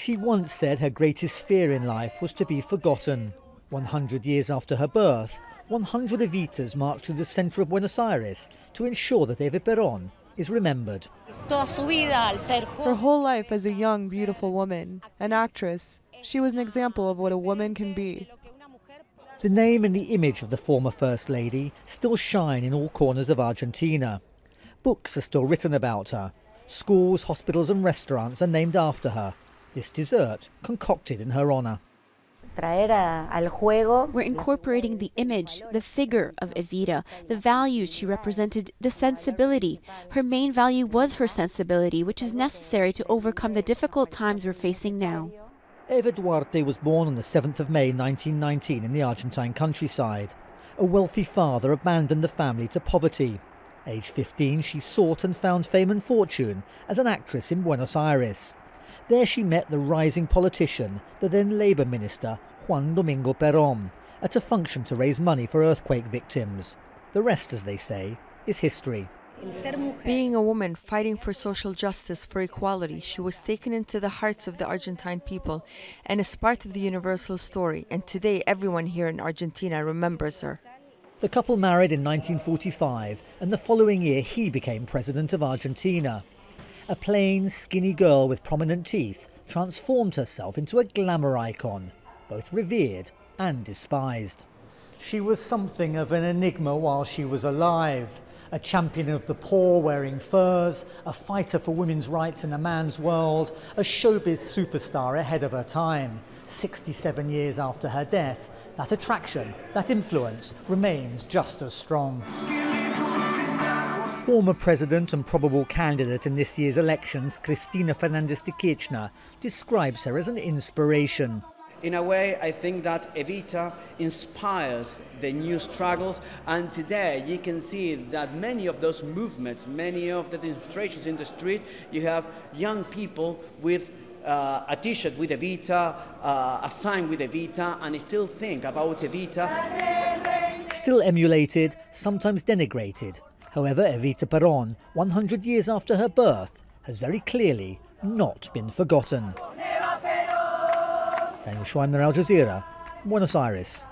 She once said her greatest fear in life was to be forgotten. 100 years after her birth, 100 Evitas marched through the centre of Buenos Aires to ensure that Eva Perón is remembered. Her whole life as a young, beautiful woman, an actress, she was an example of what a woman can be. The name and the image of the former First Lady still shine in all corners of Argentina. Books are still written about her. Schools, hospitals and restaurants are named after her. This dessert concocted in her honour. We're incorporating the image, the figure of Evita, the values she represented, the sensibility. Her main value was her sensibility, which is necessary to overcome the difficult times we're facing now. Eva Duarte was born on the 7th of May 1919 in the Argentine countryside. A wealthy father abandoned the family to poverty. Aged 15, she sought and found fame and fortune as an actress in Buenos Aires. There she met the rising politician, the then Labour Minister Juan Domingo Perón, at a function to raise money for earthquake victims. The rest, as they say, is history. Being a woman fighting for social justice, for equality, she was taken into the hearts of the Argentine people and is part of the universal story, and today everyone here in Argentina remembers her. The couple married in 1945, and the following year he became president of Argentina. A plain, skinny girl with prominent teeth transformed herself into a glamour icon, both revered and despised. She was something of an enigma while she was alive. A champion of the poor wearing furs, a fighter for women's rights in a man's world, a showbiz superstar ahead of her time. 67 years after her death, that attraction, that influence remains just as strong former president and probable candidate in this year's elections, Cristina Fernandez de Kirchner, describes her as an inspiration. In a way, I think that Evita inspires the new struggles, and today you can see that many of those movements, many of the demonstrations in the street, you have young people with uh, a t-shirt with Evita, uh, a sign with Evita, and still think about Evita. Still emulated, sometimes denigrated, However, Evita Perón, 100 years after her birth, has very clearly not been forgotten. Daniel Schweimler, Al Jazeera, Buenos Aires.